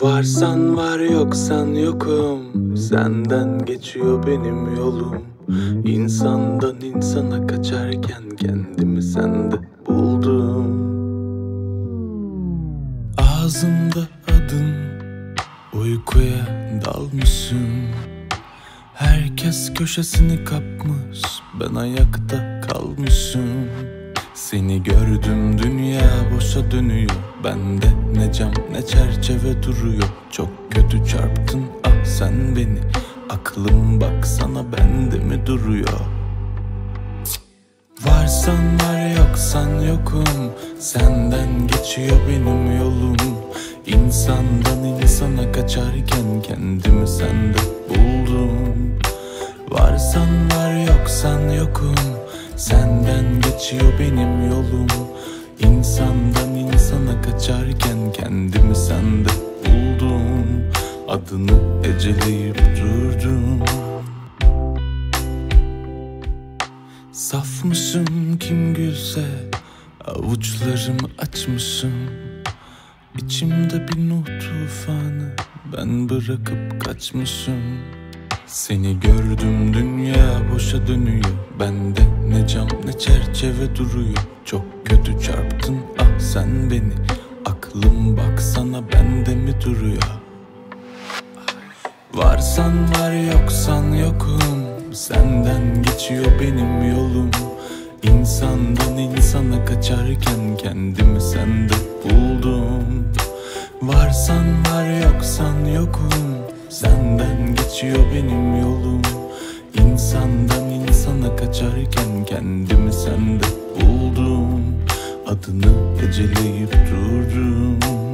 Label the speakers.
Speaker 1: Varsan var yoksan yokum. Senden geçiyor benim yolum. İnsandan insana kaçarken Kendimi sende buldum. Ağzımda adın Uykuya dalmışım Herkes köşesini kapmış Ben ayakta kalmışım Seni gördüm dünya boşa dönüyor. Bende ne cam ne çerçeve duruyor. Çok kötü çarptın ah sen beni. Aklım baksana bende mi duruyor? Varsan var yoksan yokum. Senden geçiyor benim yolum. İnsandan insana kaçarken kendimi sende buldum. Varsan var yoksan yokum Senden geçiyor benim yolum. İnsandan insana kaçarken kendimi sende buldum. Adını eceleyip durdum. Safmışım kim gülse Avuçlarımı açmışım. İçimde bir nuh tufanı Ben bırakıp kaçmışım Seni gördüm dünya boşa dönüyor. Bende ne cam ne çerçeve duruyor. Çok kötü çarptın ah sen beni. Aklım baksana bende mi duruyor? Varsan var yoksan yokum. Senden geçiyor benim yolum. İnsandan insana kaçarken kendimi sende buldum. Varsan var yoksan yokum Senden geçiyor benim yolum. İnsandan insana kaçarken kendimi sende buldum. Adını eceleyip durdum